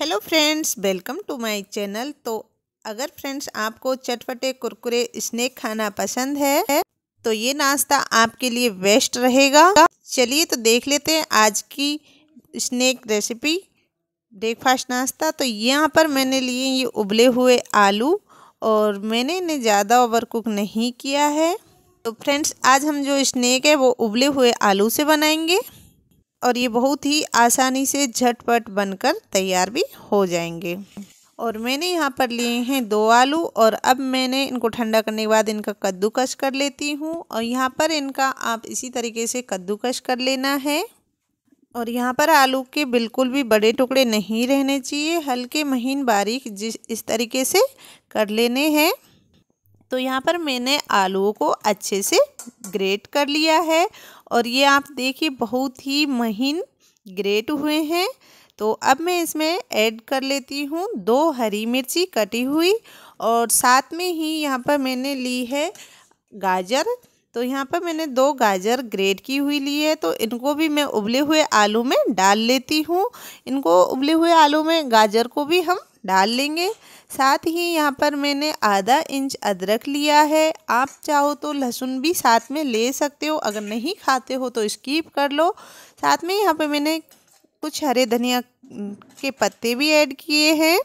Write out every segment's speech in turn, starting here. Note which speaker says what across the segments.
Speaker 1: Hello friends welcome to my channel तो अगर friends आपको चटपटे कुरकुरे स्नैक खाना पसंद है तो ये नाश्ता आपके लिए बेस्ट रहेगा। चलिए तो देख लेते हैं आज की स्नैक रेसिपी ब्रेकफास्ट नाश्ता। तो यहाँ पर मैंने लिए ये उबले हुए आलू और मैंने इन्हें ज़्यादा ओवर कुक नहीं किया है। तो फ्रेंड्स आज हम जो स्नैक है वो उबले हुए आलू से बनाएँगे। और ये बहुत ही आसानी से झटपट बनकर तैयार भी हो जाएँगे। और मैंने यहाँ पर लिए हैं दो आलू और अब मैंने इनको ठंडा करने के बाद इनका कद्दूकश कर लेती हूँ और यहाँ पर इनका आप इसी तरीके से कद्दूकश कर लेना है। और यहाँ पर आलू के बिल्कुल भी बड़े टुकड़े नहीं रहने चाहिए, हल्के महीन बारीक जिस इस तरीके से कर लेने हैं। तो यहाँ पर मैंने आलूओं को अच्छे से ग्रेट कर लिया है और ये आप देखिए बहुत ही महीन ग्रेट हुए हैं। तो अब मैं इसमें ऐड कर लेती हूँ दो हरी मिर्ची कटी हुई और साथ में ही यहाँ पर मैंने ली है गाजर। तो यहाँ पर मैंने दो गाजर ग्रेट की हुई ली है। तो इनको भी मैं उबले हुए आलू में डाल लेती हूँ। इनको उबले हुए आलू में गाजर को भी हम डाल लेंगे। साथ ही यहाँ पर मैंने आधा इंच अदरक लिया है। आप चाहो तो लहसुन भी साथ में ले सकते हो। अगर नहीं खाते हो तो स्कीप कर लो। साथ में यहाँ पर मैंने कुछ हरे धनिया के पत्ते भी ऐड किए हैं।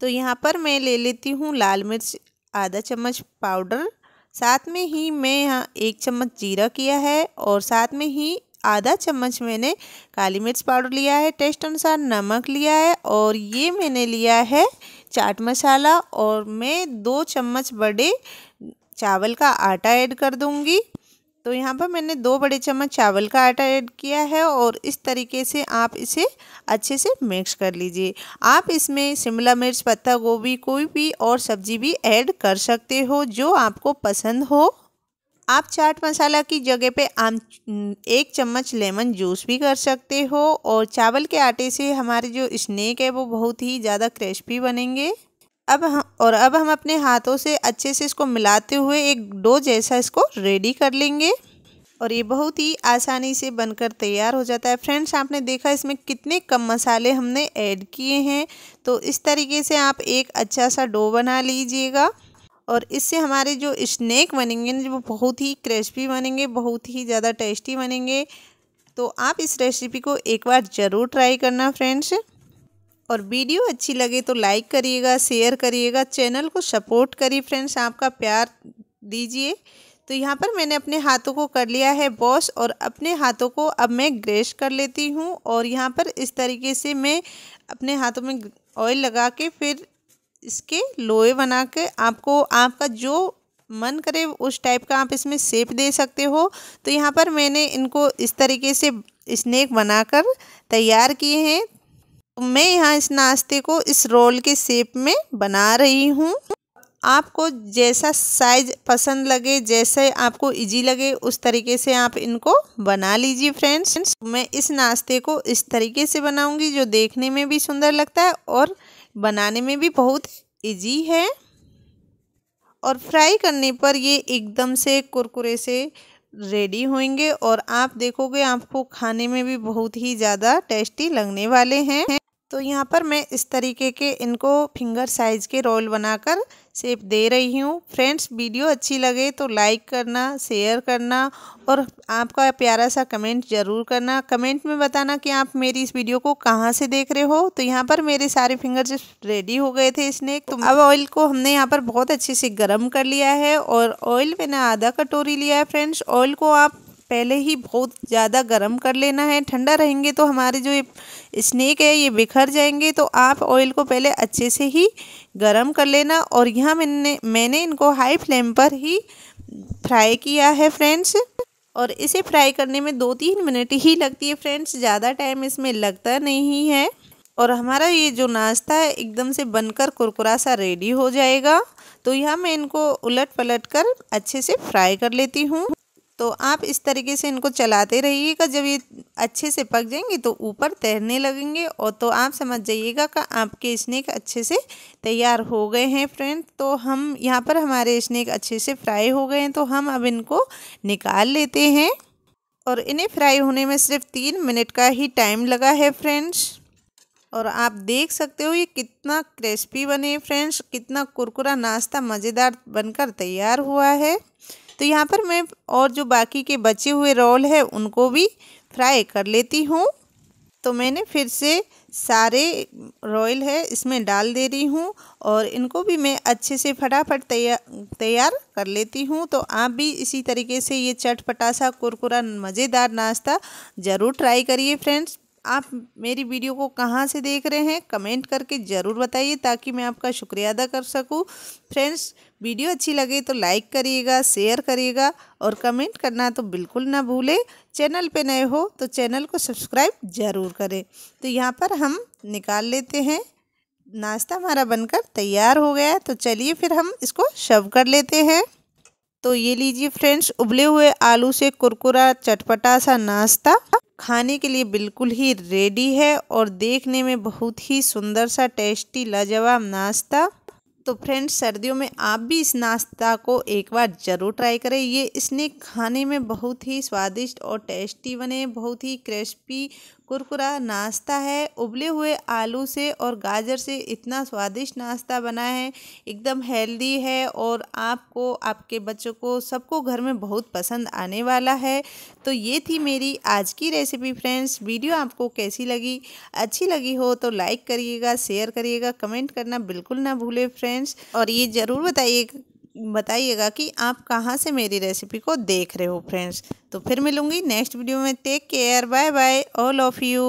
Speaker 1: तो यहाँ पर मैं ले लेती हूँ लाल मिर्च, आधा चम्मच पाउडर। साथ में ही मैं यहाँ एक चम्मच जीरा किया है और साथ में ही आधा चम्मच मैंने काली मिर्च पाउडर लिया है, टेस्ट अनुसार नमक लिया है और ये मैंने लिया है चाट मसाला और मैं दो चम्मच बड़े चावल का आटा ऐड कर दूँगी। तो यहाँ पर मैंने दो बड़े चम्मच चावल का आटा ऐड किया है और इस तरीके से आप इसे अच्छे से मिक्स कर लीजिए। आप इसमें शिमला मिर्च, पत्ता गोभी, कोई भी और सब्ज़ी भी ऐड कर सकते हो जो आपको पसंद हो। आप चाट मसाला की जगह पे आम एक चम्मच लेमन जूस भी कर सकते हो और चावल के आटे से हमारे जो स्नैक है वो बहुत ही ज़्यादा क्रिस्पी बनेंगे। अब हम और अब हम अपने हाथों से अच्छे से इसको मिलाते हुए एक डो जैसा इसको रेडी कर लेंगे। और ये बहुत ही आसानी से बनकर तैयार हो जाता है। फ्रेंड्स, आपने देखा इसमें कितने कम मसाले हमने ऐड किए हैं। तो इस तरीके से आप एक अच्छा सा डो बना लीजिएगा। और इससे हमारे जो स्नैक बनेंगे ना, वो बहुत ही क्रिस्पी बनेंगे, बहुत ही ज़्यादा टेस्टी बनेंगे। तो आप इस रेसिपी को एक बार ज़रूर ट्राई करना फ्रेंड्स और वीडियो अच्छी लगे तो लाइक करिएगा शेयर करिएगा चैनल को सपोर्ट करिए फ्रेंड्स आपका प्यार दीजिए। तो यहाँ पर मैंने अपने हाथों को कर लिया है बॉस और अपने हाथों को अब मैं ग्रेश कर लेती हूँ। और यहाँ पर इस तरीके से मैं अपने हाथों में ऑयल लगा के फिर इसके लोए बना के आपको, आपका जो मन करे उस टाइप का आप इसमें सेप दे सकते हो। तो यहाँ पर मैंने इनको इस तरीके से स्नैक बनाकर तैयार किए हैं। तो मैं यहाँ इस नाश्ते को इस रोल के शेप में बना रही हूँ। आपको जैसा साइज़ पसंद लगे, जैसे आपको इजी लगे, उस तरीके से आप इनको बना लीजिए फ्रेंड्स मैं इस नाश्ते को इस तरीके से बनाऊँगी, जो देखने में भी सुंदर लगता है और बनाने में भी बहुत इजी है। और फ्राई करने पर ये एकदम से कुरकुरे से रेडी होंगे और आप देखोगे आपको खाने में भी बहुत ही ज़्यादा टेस्टी लगने वाले हैं। तो यहाँ पर मैं इस तरीके के इनको फिंगर साइज़ के रोल बनाकर शेप दे रही हूँ। फ्रेंड्स वीडियो अच्छी लगे तो लाइक करना शेयर करना और आपका प्यारा सा कमेंट ज़रूर करना। कमेंट में बताना कि आप मेरी इस वीडियो को कहाँ से देख रहे हो। तो यहाँ पर मेरे सारे फिंगर जस्ट रेडी हो गए थे स्नैक तो अब ऑयल को हमने यहाँ पर बहुत अच्छे से गर्म कर लिया है और ऑयल मैंने आधा कटोरी लिया है फ्रेंड्स ऑयल को आप पहले ही बहुत ज़्यादा गर्म कर लेना है। ठंडा रहेंगे तो हमारे जो ये स्नैक है, ये बिखर जाएँगे तो आप ऑयल को पहले अच्छे से ही गर्म कर लेना। और यहाँ मैंने मैंने इनको हाई फ्लेम पर ही फ्राई किया है फ्रेंड्स और इसे फ्राई करने में दो तीन मिनट ही लगती है फ्रेंड्स ज़्यादा टाइम इसमें लगता नहीं है। और हमारा ये जो नाश्ता है, एकदम से बनकर कुरकुरा सा रेडी हो जाएगा। तो यहाँ मैं इनको उलट पलट कर अच्छे से फ्राई कर लेती हूँ। तो आप इस तरीके से इनको चलाते रहिएगा। जब ये अच्छे से पक जाएँगे तो ऊपर तैरने लगेंगे और तो आप समझ जाइएगा कि आपके स्नैक अच्छे से तैयार हो गए हैं फ्रेंड। तो हम यहाँ पर हमारे स्नैक अच्छे से फ्राई हो गए हैं तो हम अब इनको निकाल लेते हैं। और इन्हें फ्राई होने में सिर्फ़ तीन मिनट का ही टाइम लगा है फ्रेंड्स। और आप देख सकते हो ये कितना क्रिस्पी बने फ्रेंड्स, कितना कुरकुरा नाश्ता मज़ेदार बनकर तैयार हुआ है। तो यहाँ पर मैं और जो बाकी के बचे हुए रोल है, उनको भी फ्राई कर लेती हूँ। तो मैंने फिर से सारे रॉयल है, इसमें डाल दे रही हूँ और इनको भी मैं अच्छे से फटाफट तैयार तैयार कर लेती हूँ। तो आप भी इसी तरीके से ये चटपटा सा कुरकुरा मज़ेदार नाश्ता ज़रूर ट्राई करिए फ्रेंड्स आप मेरी वीडियो को कहाँ से देख रहे हैं, कमेंट करके ज़रूर बताइए ताकि मैं आपका शुक्रिया अदा कर सकूँ। फ्रेंड्स, वीडियो अच्छी लगे तो लाइक करिएगा, शेयर करिएगा और कमेंट करना तो बिल्कुल ना भूलें। चैनल पे नए हो तो चैनल को सब्सक्राइब ज़रूर करें। तो यहाँ पर हम निकाल लेते हैं। नाश्ता हमारा बनकर तैयार हो गया तो चलिए फिर हम इसको शव कर लेते हैं। तो ये लीजिए फ्रेंड्स, उबले हुए आलू से कुरकुरा, चटपटा सा नाश्ता। खाने के लिए बिल्कुल ही रेडी है और देखने में बहुत ही सुंदर सा, टेस्टी, लाजवाब नाश्ता। तो फ्रेंड्स, सर्दियों में आप भी इस नाश्ता को एक बार ज़रूर ट्राई करें। ये स्नैक खाने में बहुत ही स्वादिष्ट और टेस्टी बने, बहुत ही क्रिस्पी कुरकुरा नाश्ता है। उबले हुए आलू से और गाजर से इतना स्वादिष्ट नाश्ता बना है। एकदम हेल्दी है और आपको, आपके बच्चों को, सबको घर में बहुत पसंद आने वाला है। तो ये थी मेरी आज की रेसिपी फ्रेंड्स वीडियो आपको कैसी लगी? अच्छी लगी हो तो लाइक करिएगा शेयर करिएगा कमेंट करना बिल्कुल ना भूले फ्रेंड्स और ये ज़रूर बताइए बताइएगा कि आप कहाँ से मेरी रेसिपी को देख रहे हो फ्रेंड्स तो फिर मिलूँगी नेक्स्ट वीडियो में। Take care bye bye all of you